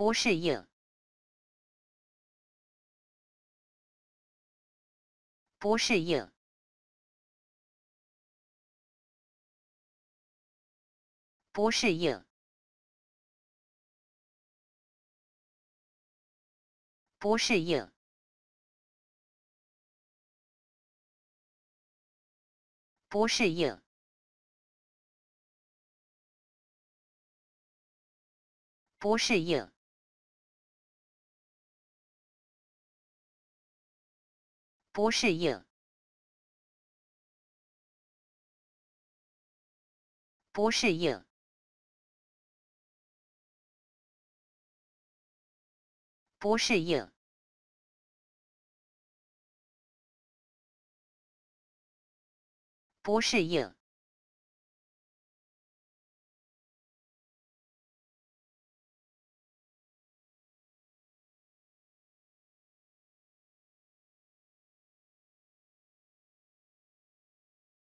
不适应，不适应，不适应，不适应，不适应。不适应，不适应，不适应，不适应，不适应。